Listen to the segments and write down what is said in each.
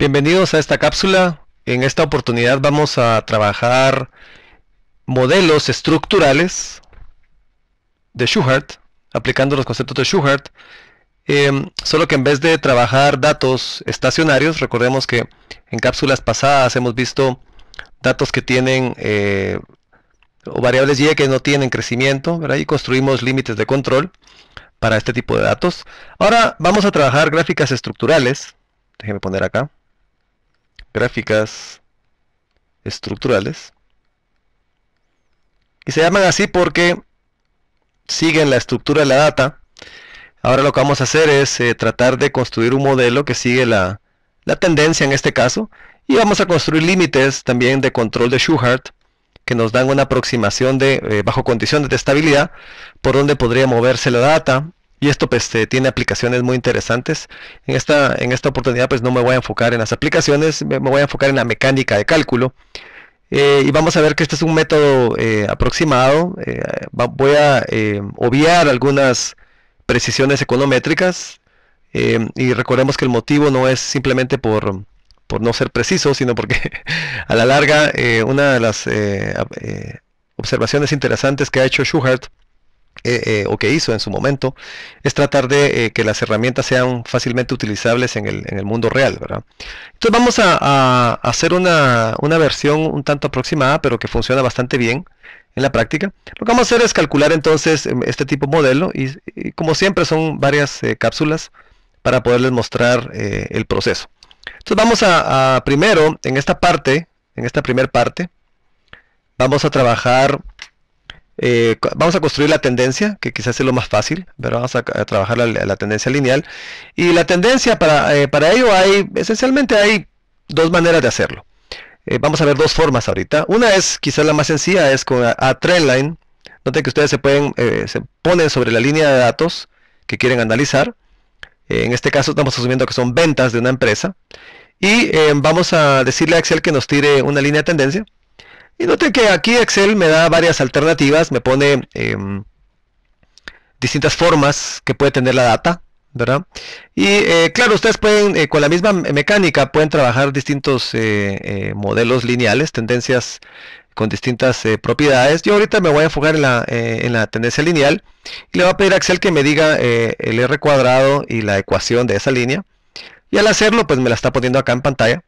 Bienvenidos a esta cápsula. En esta oportunidad vamos a trabajar modelos estructurales de Schuhart, aplicando los conceptos de Schuhart. Em, solo que en vez de trabajar datos estacionarios, recordemos que en cápsulas pasadas hemos visto datos que tienen eh, o variables y que no tienen crecimiento, ¿verdad? y construimos límites de control para este tipo de datos. Ahora vamos a trabajar gráficas estructurales. Déjenme poner acá gráficas estructurales. Y se llaman así porque siguen la estructura de la data. Ahora lo que vamos a hacer es eh, tratar de construir un modelo que sigue la, tendencia en este caso. Y vamos a construir límites también de control de Schuhart que nos dan una aproximación de eh, bajo condiciones de estabilidad por donde podría moverse la data y esto pues eh, tiene aplicaciones muy interesantes. En esta, en esta oportunidad pues no me voy a enfocar en las aplicaciones, me, voy a enfocar en la mecánica de cálculo. Eh, y vamos a ver que este es un método eh, aproximado. voy a obviar algunas precisiones econométricas. y recordemos que el motivo no es simplemente por, por no ser preciso, sino porque a la larga una de las observaciones interesantes que ha hecho Schuhart eh, eh, o que hizo en su momento, es tratar de eh, que las herramientas sean fácilmente utilizables en el, mundo real. ¿verdad? Entonces vamos a, hacer una, versión un tanto aproximada, pero que funciona bastante bien en la práctica. Lo que vamos a hacer es calcular entonces em, este tipo de modelo y, como siempre son varias cápsulas para poderles mostrar el proceso. Entonces vamos a, a primero, en esta parte, en esta primera parte, vamos a trabajar eh, vamos a construir la tendencia, que quizás es lo más fácil, pero vamos a, trabajar la, tendencia lineal. Y la tendencia, para, eh, para ello hay, esencialmente hay dos maneras de hacerlo. Eh, vamos a ver dos formas ahorita. Una es, quizás la más sencilla, es con a, trendline. Noten que ustedes se, pueden, se ponen sobre la línea de datos que quieren analizar. en este caso estamos asumiendo que son ventas de una empresa. Y vamos a decirle a Excel que nos tire una línea de tendencia. Y noten que aquí Excel me da varias alternativas, me pone em, distintas formas que puede tener la data, ¿verdad? Y eh, claro, ustedes pueden, eh, con la misma mecánica, pueden trabajar distintos eh, modelos lineales, tendencias con distintas propiedades. Yo ahorita me voy a enfocar en la, en la tendencia lineal y le voy a pedir a Excel que me diga el R cuadrado y la ecuación de esa línea. Y al hacerlo, pues me la está poniendo acá en pantalla.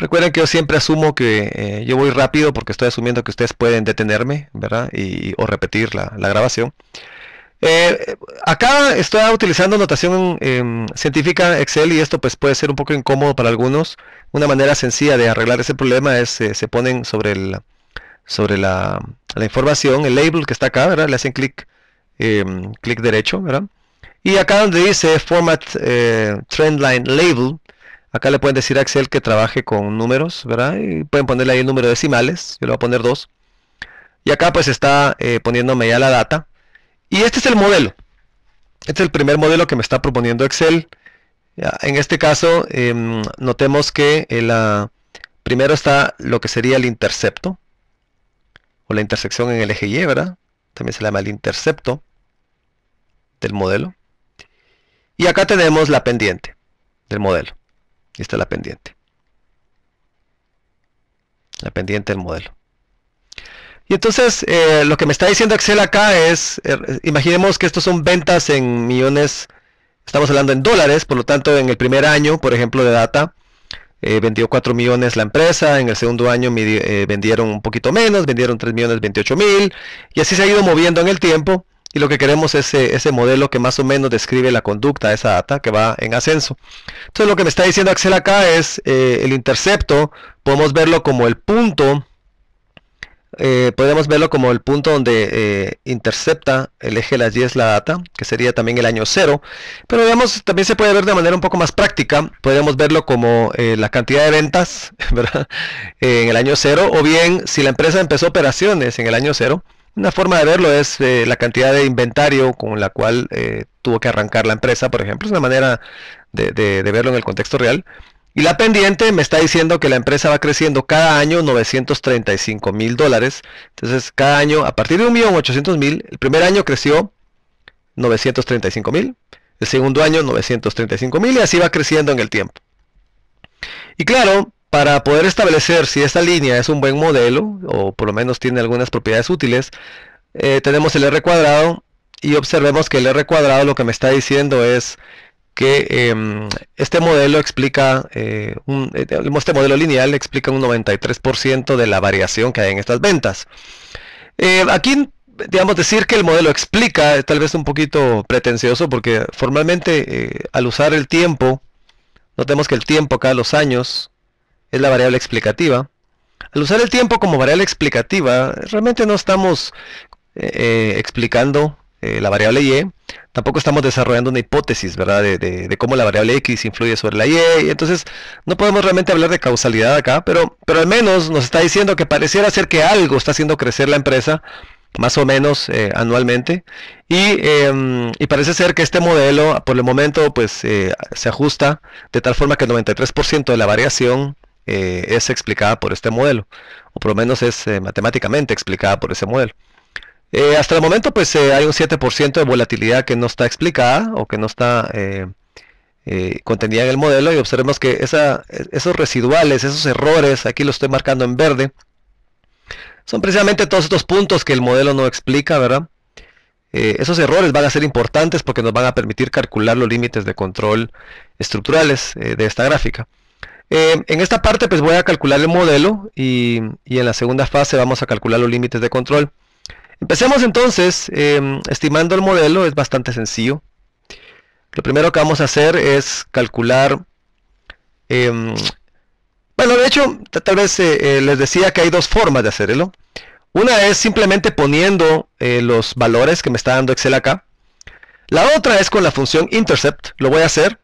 Recuerden que yo siempre asumo que eh, yo voy rápido porque estoy asumiendo que ustedes pueden detenerme, ¿verdad? Y, o repetir la, grabación. Eh, acá estoy utilizando notación em, científica Excel y esto pues puede ser un poco incómodo para algunos. Una manera sencilla de arreglar ese problema es eh, se ponen sobre, el, sobre la, la, información, el label que está acá, ¿verdad? Le hacen clic em, clic derecho, ¿verdad? Y acá donde dice Format Trendline Label, Acá le pueden decir a Excel que trabaje con números, ¿verdad? Y pueden ponerle ahí el número de decimales. Yo le voy a poner 2. Y acá pues está eh, poniéndome ya la data. Y este es el modelo. Este es el primer modelo que me está proponiendo Excel. en este caso, em, notemos que primero está lo que sería el intercepto. O la intersección en el eje Y, ¿verdad? También se llama el intercepto del modelo. Y acá tenemos la pendiente del modelo. Y está la pendiente. La pendiente del modelo. Y entonces eh, lo que me está diciendo Excel acá es, eh, imaginemos que estos son ventas en millones, estamos hablando en dólares, por lo tanto en el primer año, por ejemplo, de data, eh, vendió 4 millones la empresa, en el segundo año vendieron un poquito menos, vendieron 3 millones 28 mil, y así se ha ido moviendo en el tiempo. Y lo que queremos es ese, modelo que más o menos describe la conducta de esa data que va en ascenso. Entonces lo que me está diciendo Excel acá es eh, el intercepto, podemos verlo como el punto, eh, podemos verlo como el punto donde eh, intercepta el eje de las 10 la data, que sería también el año 0. Pero digamos, también se puede ver de manera un poco más práctica, podríamos verlo como la cantidad de ventas en el año 0, o bien si la empresa empezó operaciones en el año 0, una forma de verlo es eh, la cantidad de inventario con la cual eh, tuvo que arrancar la empresa, por ejemplo. Es una manera de, verlo en el contexto real. Y la pendiente me está diciendo que la empresa va creciendo cada año 935 mil dólares. Entonces, cada año, a partir de 1.800.000, el primer año creció 935 mil, el segundo año 935 mil y así va creciendo en el tiempo. Y claro, para poder establecer si esta línea es un buen modelo, o por lo menos tiene algunas propiedades útiles, eh, tenemos el R cuadrado y observemos que el R cuadrado lo que me está diciendo es que em, este modelo explica, eh, un, eh, este modelo lineal explica un 93% de la variación que hay en estas ventas. aquí, digamos, decir que el modelo explica tal vez un poquito pretencioso porque formalmente al usar el tiempo, notemos que el tiempo cada los años es la variable explicativa. Al usar el tiempo como variable explicativa, realmente no estamos eh, eh, explicando eh, la variable y, tampoco estamos desarrollando una hipótesis, ¿verdad? De, cómo la variable x influye sobre la y, y, entonces no podemos realmente hablar de causalidad acá, pero, pero al menos nos está diciendo que pareciera ser que algo está haciendo crecer la empresa más o menos anualmente y, em, y, parece ser que este modelo por el momento pues se ajusta de tal forma que el 93% de la variación eh, es explicada por este modelo, o por lo menos es eh, matemáticamente explicada por ese modelo. Eh, hasta el momento pues hay un 7% de volatilidad que no está explicada o que no está contenida en el modelo y observemos que esos residuales, esos errores, aquí lo estoy marcando en verde, son precisamente todos estos puntos que el modelo no explica, ¿verdad? esos errores van a ser importantes porque nos van a permitir calcular los límites de control estructurales de esta gráfica. Eh, en esta parte pues voy a calcular el modelo y, en la segunda fase vamos a calcular los límites de control. Empecemos entonces em, estimando el modelo, es bastante sencillo. Lo primero que vamos a hacer es calcular, em, bueno de hecho tal vez eh, eh, les decía que hay dos formas de hacerlo. Una es simplemente poniendo los valores que me está dando Excel acá. La otra es con la función intercept, lo voy a hacer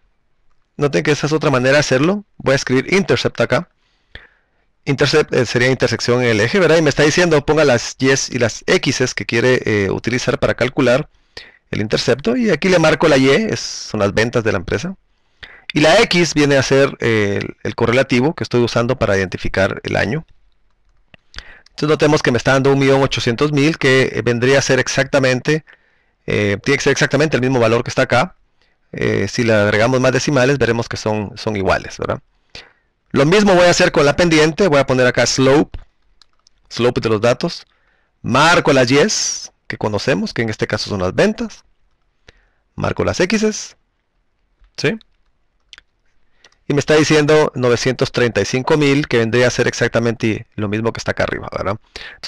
Noten que esa es otra manera de hacerlo. Voy a escribir intercept acá. Intercept eh, sería intersección en el eje, ¿verdad? Y me está diciendo ponga las y y las x que quiere eh, utilizar para calcular el intercepto. Y aquí le marco la y, son las ventas de la empresa. Y la x viene a ser eh, el, correlativo que estoy usando para identificar el año. Entonces notemos que me está dando 1.800.000 que vendría a ser exactamente, tiene que ser exactamente el mismo valor que está acá. Eh, si le agregamos más decimales, veremos que son, son iguales, ¿verdad? Lo mismo voy a hacer con la pendiente, voy a poner acá slope, slope de los datos, marco las yes que conocemos, que en este caso son las ventas, marco las x, ¿sí? Y me está diciendo 935.000, que vendría a ser exactamente lo mismo que está acá arriba, ¿verdad?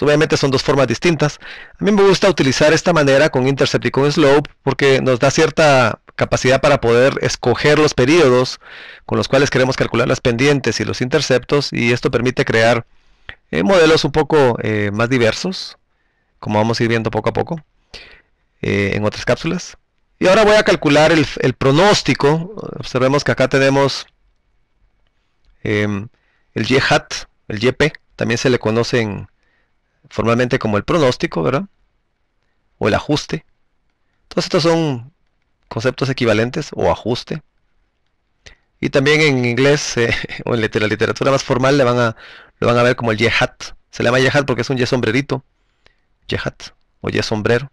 Obviamente son dos formas distintas. A mí me gusta utilizar esta manera con intercept y con slope, porque nos da cierta capacidad para poder escoger los periodos con los cuales queremos calcular las pendientes y los interceptos y esto permite crear eh, modelos un poco eh, más diversos como vamos a ir viendo poco a poco eh, en otras cápsulas. Y ahora voy a calcular el, pronóstico. Observemos que acá tenemos em, el y hat el YP también se le conoce formalmente como el pronóstico verdad o el ajuste. Todos estos son conceptos equivalentes o ajuste. Y también en inglés eh, o en la literatura más formal le van a, lo van a ver como el yehat. Se le llama yehat porque es un ye sombrerito. Yehat o ye sombrero.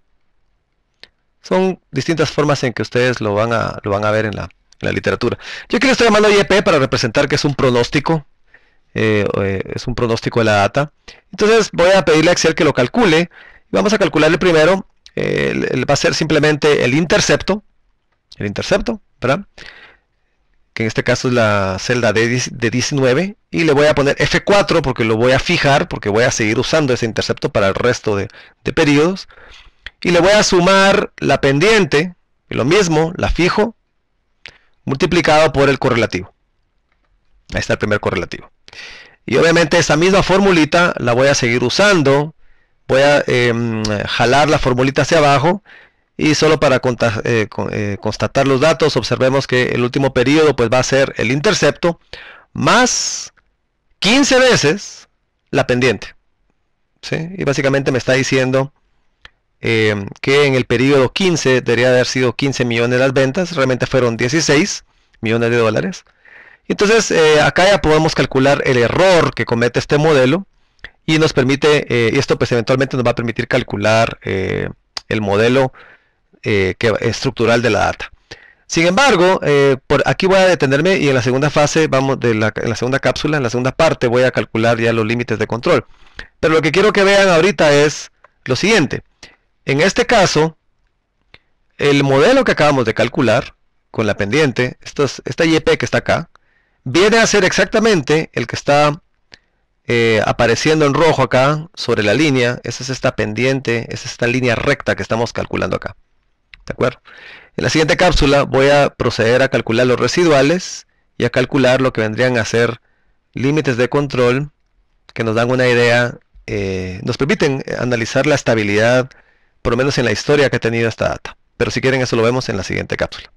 Son distintas formas en que ustedes lo van a, lo van a ver en la, literatura. Yo aquí le estoy llamando YP para representar que es un pronóstico. Eh, eh, es un pronóstico de la data. Entonces voy a pedirle a Excel que lo calcule. Vamos a calcularle primero. va a ser simplemente el intercepto el intercepto. Que en este caso es la celda de, 19 y le voy a poner F4 porque lo voy a fijar, porque voy a seguir usando ese intercepto para el resto de, periodos. Y le voy a sumar la pendiente, y lo mismo, la fijo, multiplicado por el correlativo. Ahí está el primer correlativo. Y obviamente esa misma formulita la voy a seguir usando. Voy a em, jalar la formulita hacia abajo y solo para eh, eh, constatar los datos, observemos que el último periodo pues va a ser el intercepto más 15 veces la pendiente. Y básicamente me está diciendo em, que en el periodo 15 debería haber sido 15 millones las ventas, realmente fueron 16 millones de dólares. Entonces eh, acá ya podemos calcular el error que comete este modelo y nos permite, esto pues eventualmente nos va a permitir calcular el modelo eh, que, estructural de la data. Sin embargo, eh, por aquí voy a detenerme y en la segunda fase, vamos en la segunda cápsula, en la segunda parte voy a calcular ya los límites de control. Pero lo que quiero que vean ahorita es lo siguiente. En este caso, el modelo que acabamos de calcular con la pendiente, esta YP que está acá, viene a ser exactamente el que está eh, apareciendo en rojo acá sobre la línea. Esa es esta pendiente, es esta línea recta que estamos calculando acá. ¿De acuerdo? En la siguiente cápsula voy a proceder a calcular los residuales y a calcular lo que vendrían a ser límites de control que nos dan una idea, eh, nos permiten analizar la estabilidad, por lo menos en la historia que ha tenido esta data. Pero si quieren eso lo vemos en la siguiente cápsula.